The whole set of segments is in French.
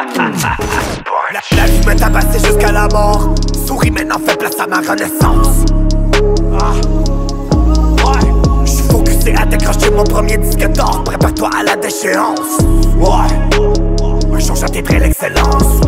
vie me tabassait jusqu'à la mort. Souris maintenant, fais place à ma renaissance. Ah. Ouais. J'suis focusé à décrocher mon premier disque d'or. Prépare-toi à la déchéance. Ouais. Un jour j'atteindrai l'excellence.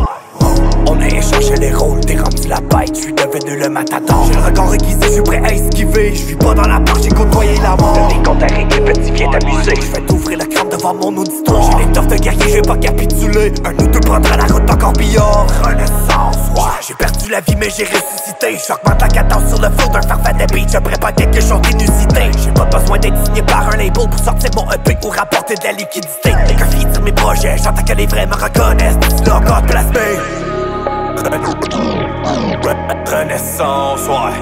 On a échangé les rôles, t'es rendu la bête, j'suis devenu le matador J'ai le regard aiguisé, j'suis prêt à esquiver J'vis pas dans la porte, j'ai côtoyé la mort Les comptes à régler, petit viens t'amuser J'vais t'ouvrir la crème devant mon auditoire L'étoffe de guerrier, pas capituler. Un ou deux prendra la route encore pire. Renaissance, ouais. J'ai perdu la vie mais j'ai ressuscité. J'augmente la cadence sur le flow d'un farfan de beat Je prépare quelque chose d'inusité. J'ai pas besoin d'être signé par un label Pour sortir mon EP ou rapporter de la liquidité. Les gars sur mes projets, j'entends que les vrais me reconnaissent. D'ici là encore Renaissance, ouais.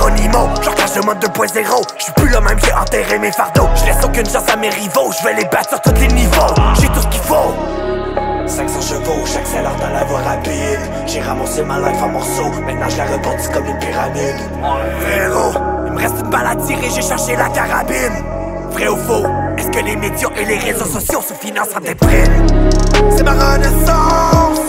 le mode 2.0 J'suis plus le même, j'ai enterré mes fardeaux. J'laisse aucune chance à mes rivaux. J'vais les battre sur tous les niveaux. J'ai tout ce qu'il faut. 500 chevaux, j'accélère dans la voie rapide. J'ai ramassé ma life en morceaux. Maintenant je la rebondis comme une pyramide. Frérot il me reste une balle à tirer, j'ai cherché la carabine. Vrai ou faux? Est-ce que les médias et les réseaux sociaux se financent en déprime C'est ma renaissance.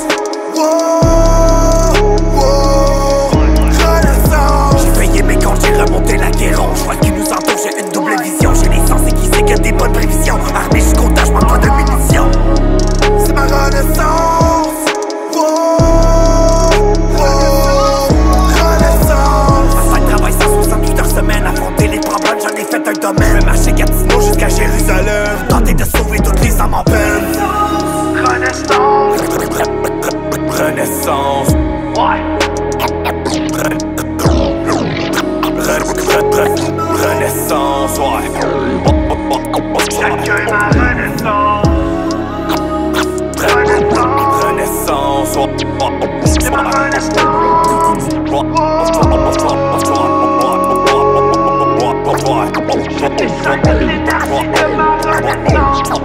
Shut this sucker, that's the mother, that's the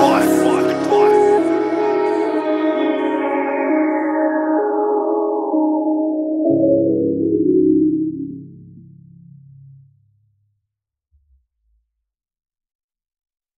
one.